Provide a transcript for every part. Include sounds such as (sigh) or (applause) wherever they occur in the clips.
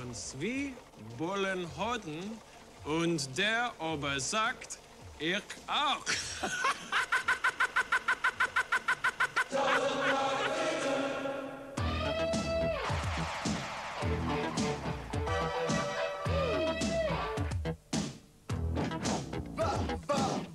uns wie wollen hoden und der aber sagt, ich auch.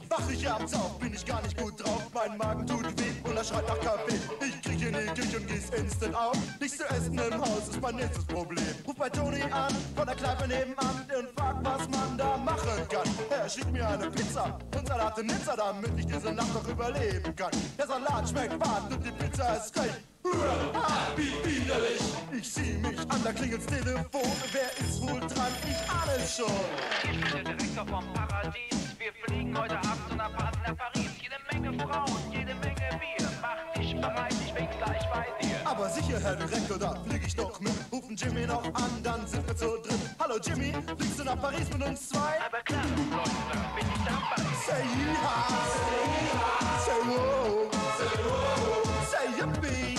Wach, ich abends auf, bin ich gar nicht gut drauf. Mein Magen tut weh und er schreit nach Kaffee. Ich in die Küche und gieß instant auf. Nichts zu essen im Haus ist mein nächstes Problem. Ruf bei Toni an, von der Kneipe nebenan und frag, was man da machen kann. Er schickt mir eine Pizza und Salate Nizza, damit ich diese Nacht noch überleben kann. Der Salat schmeckt bad und die Pizza ist recht. Ah, wie widerlich! Ich sieh mich an, da klingelt's Telefon. Wer ist wohl dran? Ich ahne schon. Ich bin der Direktor vom Paradies. Wir fliegen heute Abend zu einer Party nach Paris. Jede Menge Frauen, Herr Direktor, da flieg ich doch mit. Rufen Jimmy noch an, dann sind wir zu dritt. Hallo Jimmy, fliegst du nach Paris mit uns zwei? Aber klar, Leute, bin ich dabei. Say ja, say ja, say wow, say wow, say yippie,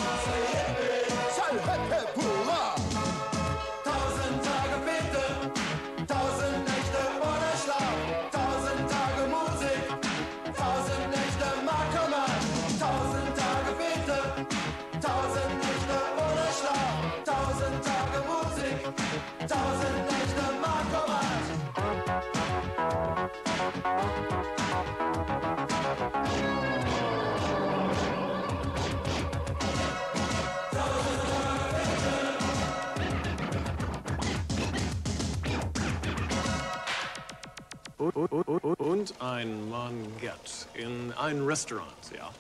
Und, und, und, und ein Mann geht in ein Restaurant, ja.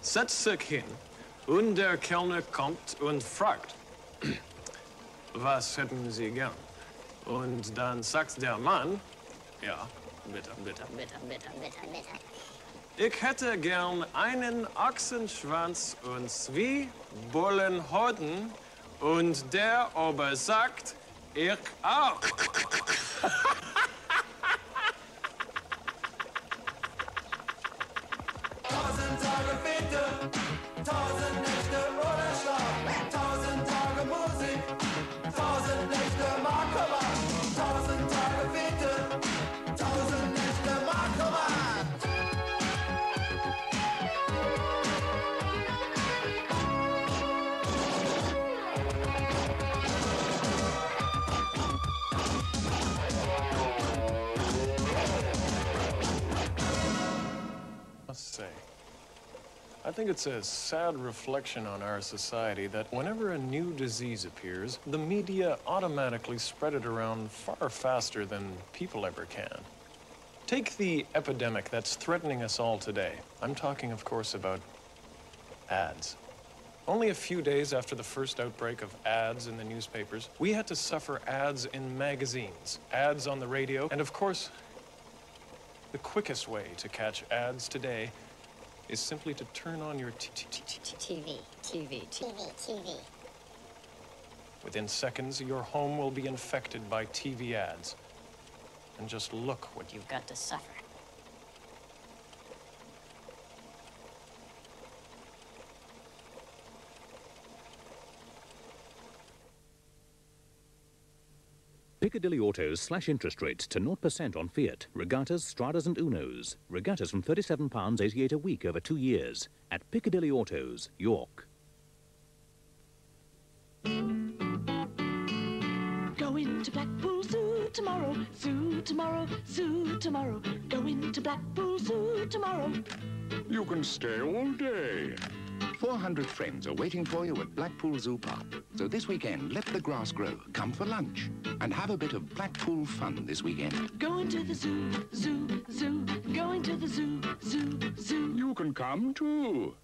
Setzt sich hin und der Kellner kommt und fragt, (clears throat) was hätten Sie gern? Und dann sagt der Mann, ja, bitte, bitte. Bitte, bitte, bitte, bitte. Ich hätte gern einen Ochsenschwanz und zwei Bullenhoden und der aber sagt, ich auch. (laughs) tausend think it's a sad reflection on our society that whenever a new disease appears, the media automatically spread it around far faster than people ever can. Take the epidemic that's threatening us all today. I'm talking, of course, about ads. Only a few days after the first outbreak of ads in the newspapers, we had to suffer ads in magazines, ads on the radio, and of course, the quickest way to catch ads today is simply to turn on your t- t- t- t- TV, TV, TV, TV. Within seconds, your home will be infected by TV ads. And just look what You've got to suffer. Piccadilly Autos slash interest rates to 0% on Fiat, Regattas, Stradas and Unos. Regattas from £37.88 a week over two years. At Piccadilly Autos, York. Going to Blackpool Zoo tomorrow, zoo tomorrow, zoo tomorrow. Going to Blackpool Zoo tomorrow. You can stay all day. 400 friends are waiting for you at Blackpool Zoo Park. So this weekend, let the grass grow. Come for lunch and have a bit of Blackpool fun this weekend. Going to the zoo, zoo, zoo. Going to the zoo, zoo, zoo. You can come too.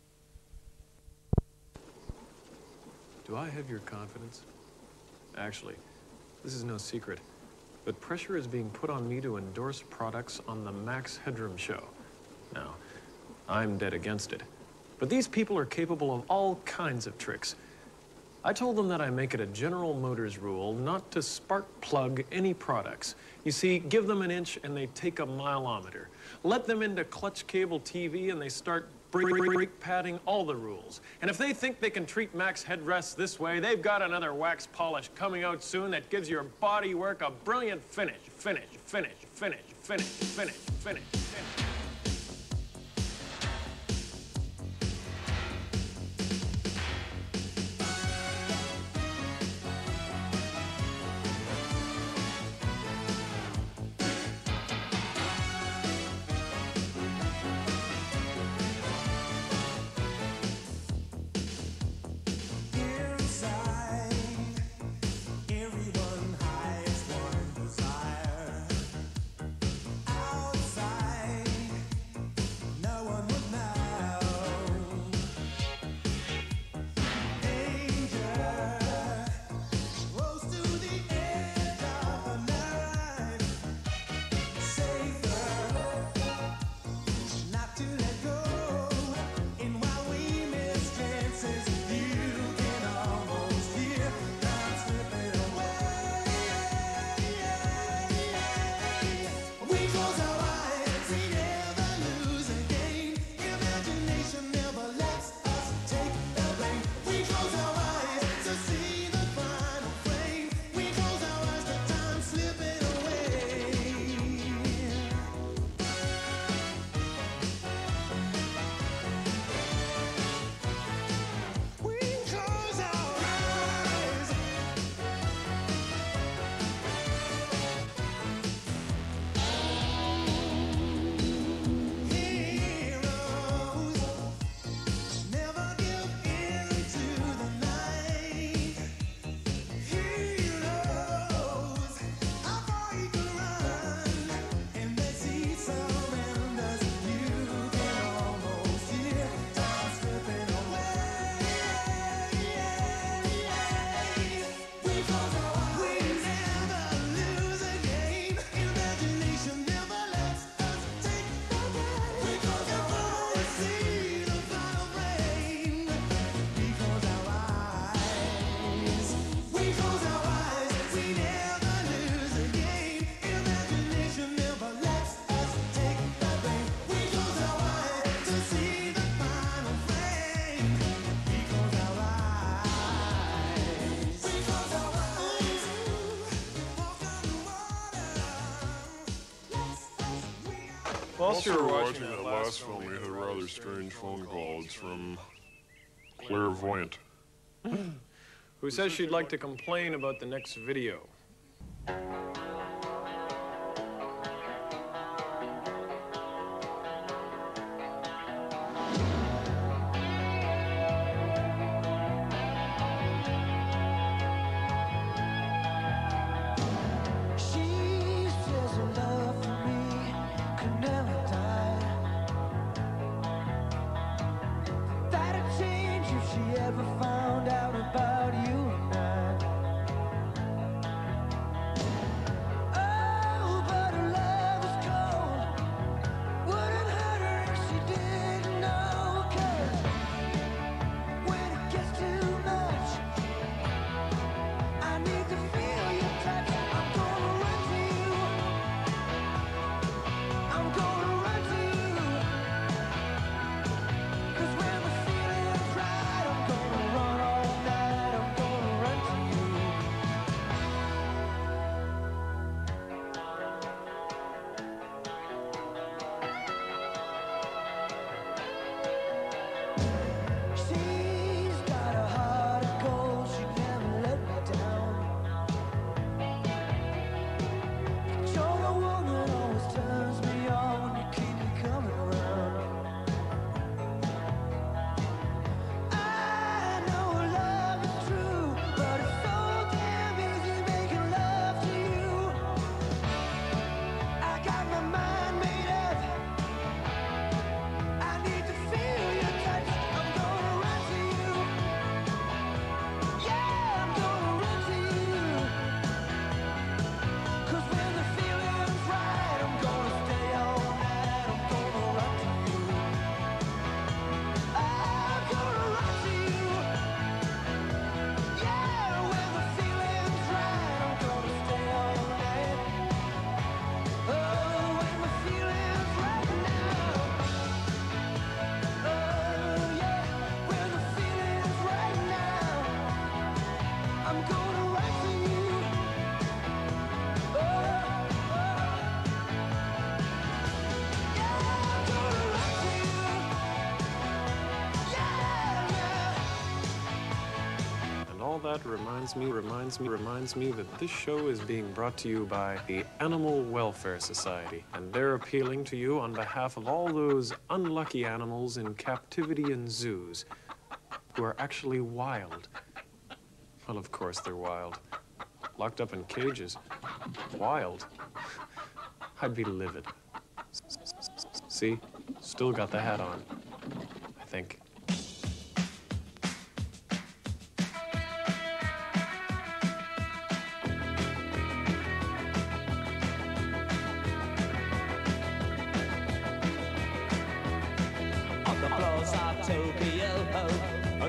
Do I have your confidence? Actually, this is no secret, but pressure is being put on me to endorse products on the Max Headroom show. Now, I'm dead against it. But these people are capable of all kinds of tricks. I told them that I make it a General Motors rule not to spark plug any products. You see, give them an inch and they take a mileometer. Let them into clutch cable TV and they start break, break, break padding all the rules. And if they think they can treat Max headrests this way, they've got another wax polish coming out soon that gives your bodywork a brilliant finish, finish, finish, finish, finish, finish, finish, finish. finish. Whilst you were watching that last film, we had a rather strange phone call. It's from Clairvoyant. (clears throat) Who says she'd like to complain about the next video. Reminds me, reminds me, reminds me that this show is being brought to you by the Animal Welfare Society, and they're appealing to you on behalf of all those unlucky animals in captivity and zoos who are actually wild. Well, of course they're wild. Locked up in cages. Wild. I'd be livid. See? Still got the hat on. I think.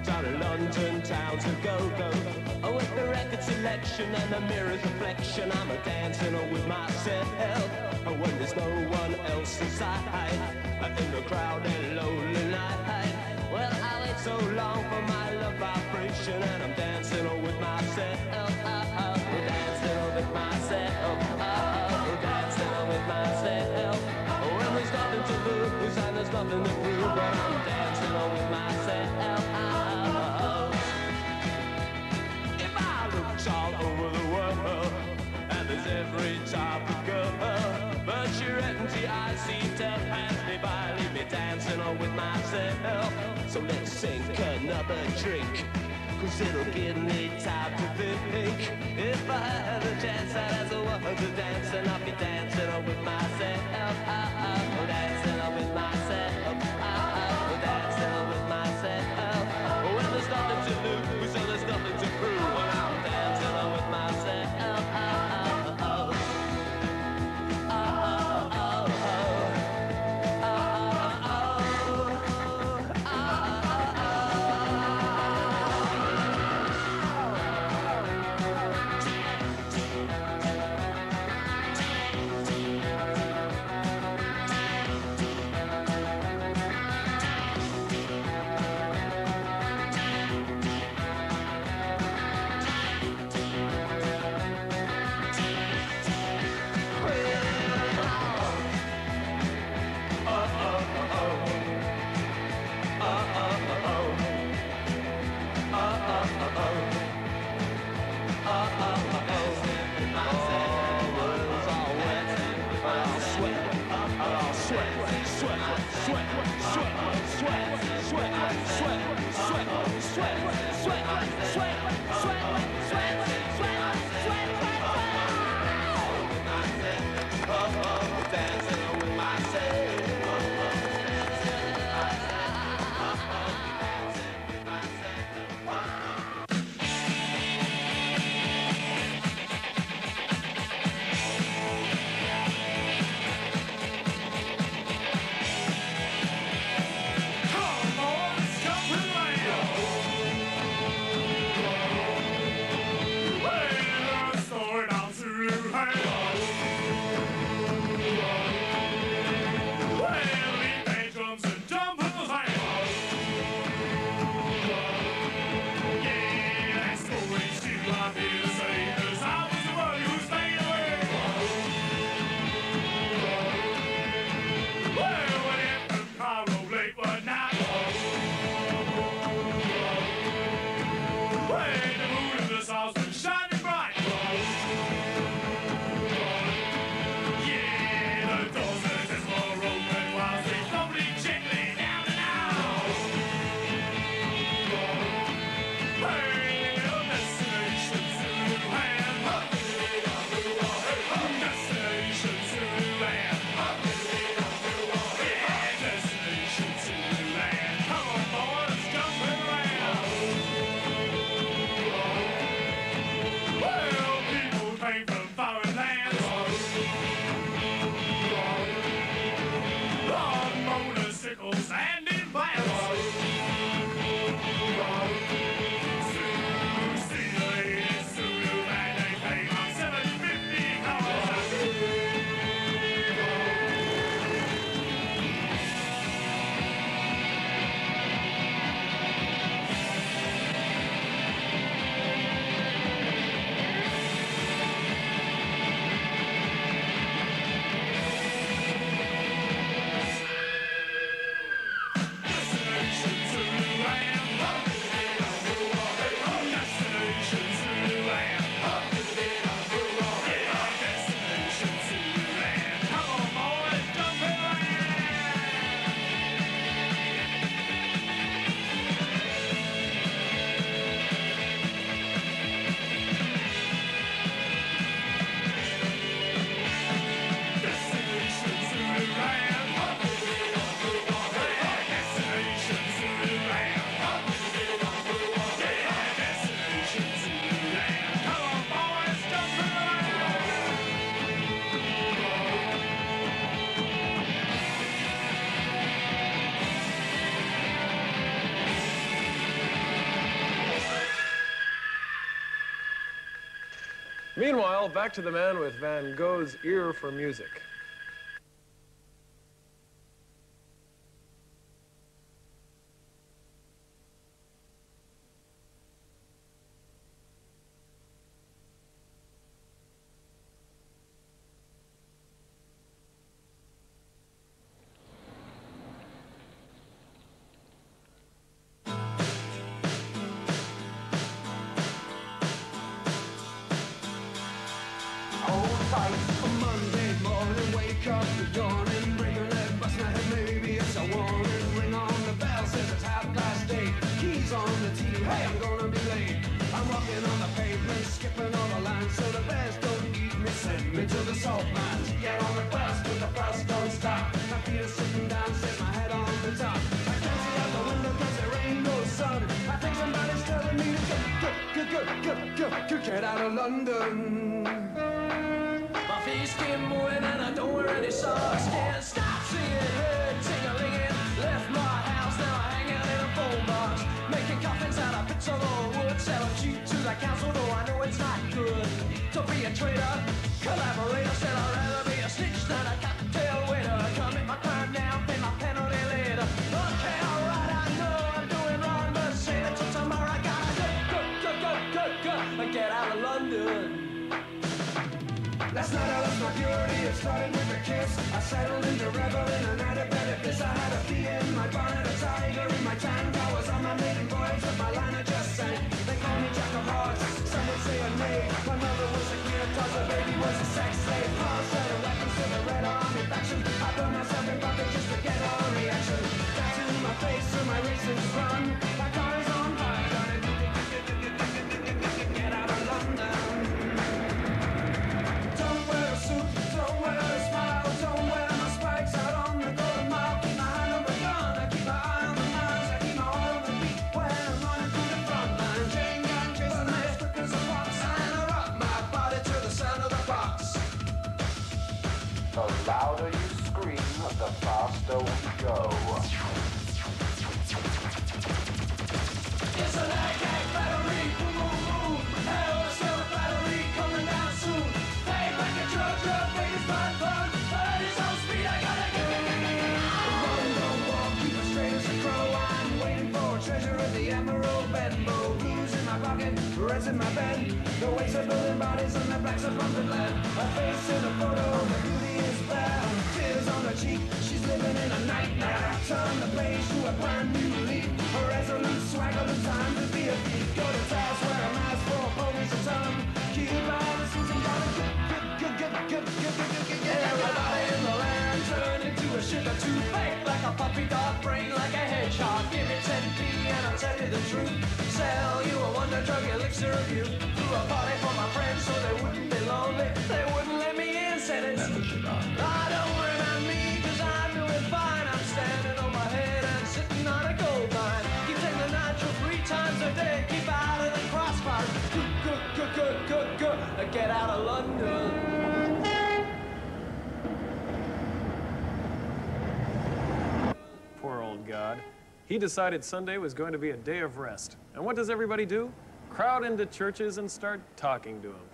Down in London town to go go. Oh, with the record selection and the mirror's reflection, I'm a dancing with myself. Oh, when there's no one else inside, in the crowded lonely night. Well, I wait so long for my love vibration, and I'm dancing all with myself. Drink. Cause it'll give me time to think If I had a chance I'd as a woman to dance And I'll be dancing with myself Meanwhile, back to the man with Van Gogh's ear for music. Up the dawning, bring a leg, bust my head, maybe it's a warning. Ring on the bell, says it's half past eight. Keys on the TV, hey, I'm gonna be late. I'm walking on the pavement, skipping all the lines, so the bears don't eat me. Send me to the salt mines. Get on the bus, but the bus don't stop. My feet are sitting down, set my head on the top. I can't see out the window 'cause there ain't no sun. I think somebody's telling me to get, get, get, get, get, get, get, get out of London. Feet skin moving and I don't wear any socks. Can't stop singing, head ting-a-linging. Left my house, now I hang out in a phone box. Making coffins out of bits of old wood. Selling cheap to the council, though I know it's not good. To be a traitor, collaborator, said I'd rather be a snitch than a cocktail waiter. Commit my crime now, pay my penalty later. Purity, it started with a kiss. I settled into reveling and had a better bliss. I had a bee louder you scream, the faster we go. It's an AK battery, boom, boom, boom. Hell, it's a battery coming down soon. Hey, like a drug, drug, baby's fun, fun. But it's on speed, I gotta get, get, get, get. Run, don't walk, keep it straight as a crow. I'm waiting for treasure at the Admiral Benbow. Blues in my pocket, reds in my bed. The weights are building bodies and the blacks are pumping lead. A face in a photo, on her cheek. She's living in a nightmare. Turn the page to a brand new resolute swagger, to be a for a. Keep on Everybody in the land into a. Like a puppy dog, brain like a hedgehog. Give me 10p and I'll tell you the truth. Sell you a wonder drug elixir of you. Threw a party for my friends so they wouldn't be lonely. They wouldn't let me in said it's. I don't worry about me, cause I'm doing fine. I'm standing on my head and sitting on a gold mine. Keep taking the nitro three times a day. Keep out of the crossfire. Good, good, good, good, good, good. Get out of London. Poor old God. He decided Sunday was going to be a day of rest. And what does everybody do? Crowd into churches and start talking to him.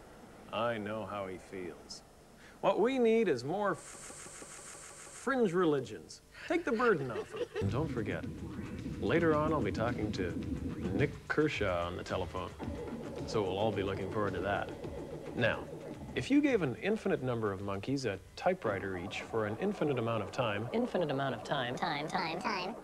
I know how he feels. What we need is more fringe religions. Take the burden off them. And don't forget, later on I'll be talking to Nik Kershaw on the telephone. So we'll all be looking forward to that. Now, if you gave an infinite number of monkeys a typewriter each for an infinite amount of time, Infinite amount of time. Time, time, time.